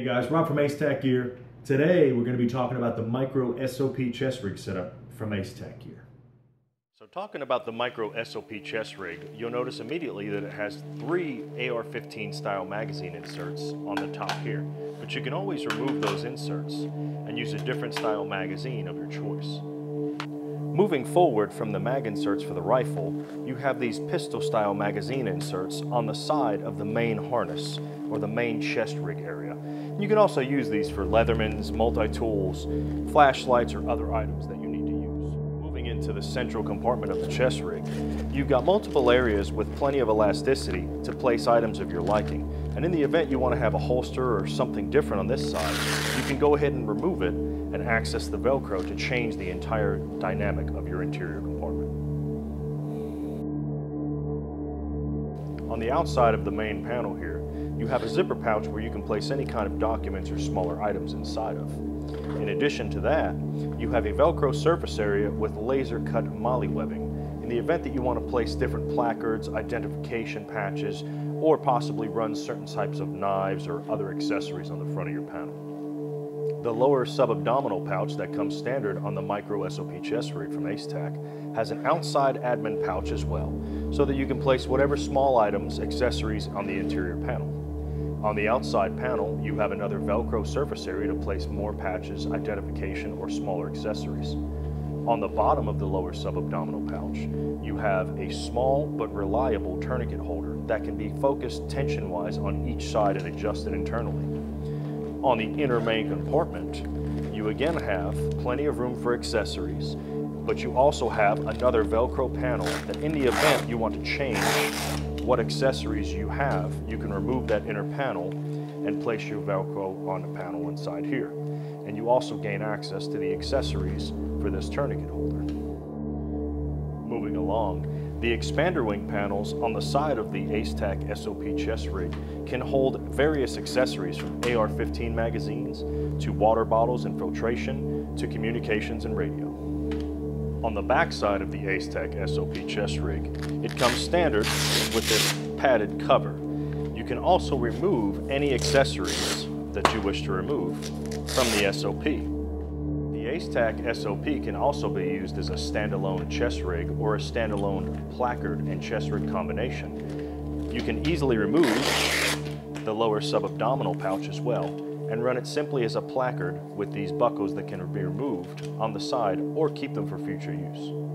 Hey guys, Rob from Ace Tac Gear. Today we're going to be talking about the micro SOP chest rig setup from Ace Tac Gear. So talking about the micro SOP chest rig, you'll notice immediately that it has three AR-15 style magazine inserts on the top here, but you can always remove those inserts and use a different style magazine of your choice. Moving forward from the mag inserts for the rifle, you have these pistol style magazine inserts on the side of the main harness or the main chest rig area. You can also use these for Leathermans, multi-tools, flashlights, or other items that you need to use. Moving into the central compartment of the chest rig, you've got multiple areas with plenty of elasticity to place items of your liking. And in the event you want to have a holster or something different on this side, you can go ahead and remove it and access the Velcro to change the entire dynamic of your interior compartment. On the outside of the main panel here, you have a zipper pouch where you can place any kind of documents or smaller items inside of. In addition to that, you have a Velcro surface area with laser cut MOLLE webbing in the event that you want to place different placards, identification patches, or possibly run certain types of knives or other accessories on the front of your panel. The lower subabdominal pouch that comes standard on the Micro SOP chest rig from Tac has an outside admin pouch as well, so that you can place whatever small items, accessories on the interior panel. On the outside panel, you have another Velcro surface area to place more patches, identification, or smaller accessories. On the bottom of the lower subabdominal pouch, you have a small but reliable tourniquet holder that can be focused tension-wise on each side and adjusted internally. On the inner main compartment, you again have plenty of room for accessories, but you also have another Velcro panel that in the event you want to change what accessories you have, you can remove that inner panel and place your Velcro on the panel inside here. And you also gain access to the accessories for this tourniquet holder. Moving along, the expander wing panels on the side of the Tac SOP chest rig can hold various accessories from AR-15 magazines to water bottles and filtration to communications and radio. On the back side of the Tac SOP chest rig, it comes standard with this padded cover. You can also remove any accessories that you wish to remove from the SOP. The AceTac SOP can also be used as a standalone chest rig or a standalone placard and chest rig combination. You can easily remove the lower subabdominal pouch as well and run it simply as a placard with these buckles that can be removed on the side or keep them for future use.